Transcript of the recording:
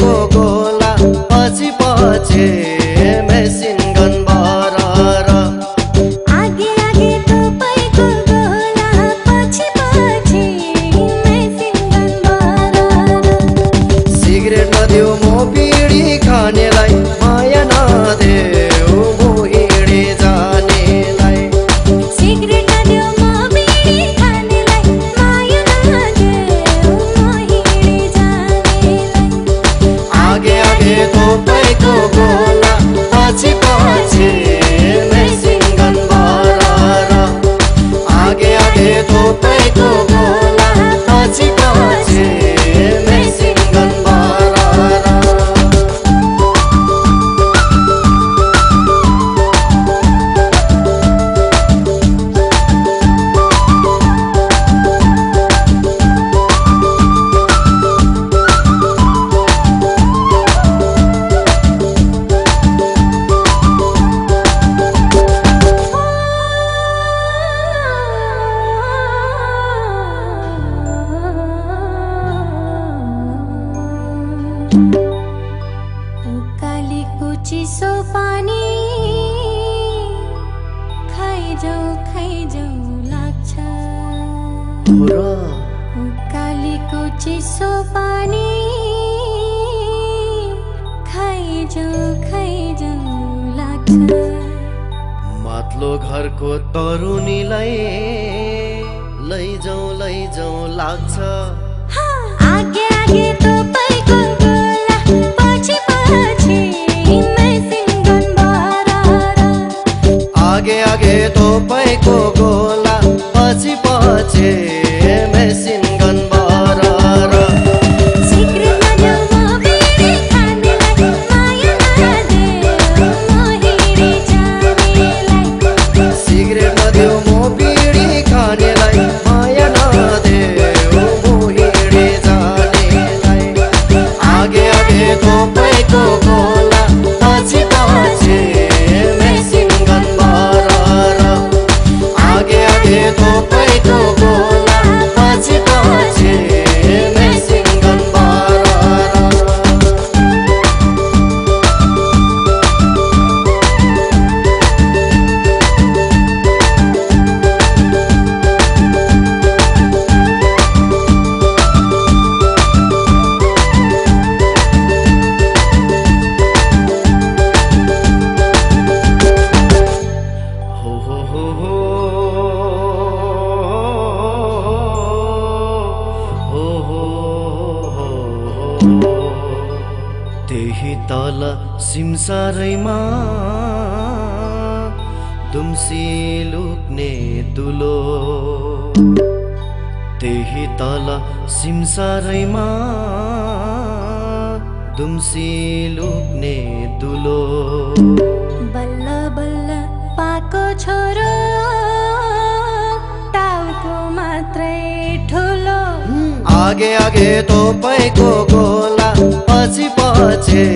poco उकालीको चिसो पानी खाइजाउ खाइजाउ लाग्छ। माथिल्लो घरको तरुनीलाई लैजाउँ लैजाउँ लाग्छ। आगे आगे तपाईँको आगे आगे थोपैको गोला तल सिमसारैमा दुम्सी लुक्ने दुलो। त्यही तल सिमसारैमा दुम्सी लुक्ने दुलो। बल्ल बल्ल पाको छोरो टाउको मात्रै ठुलो। आगे आगे थोपैको गोला पछि पछि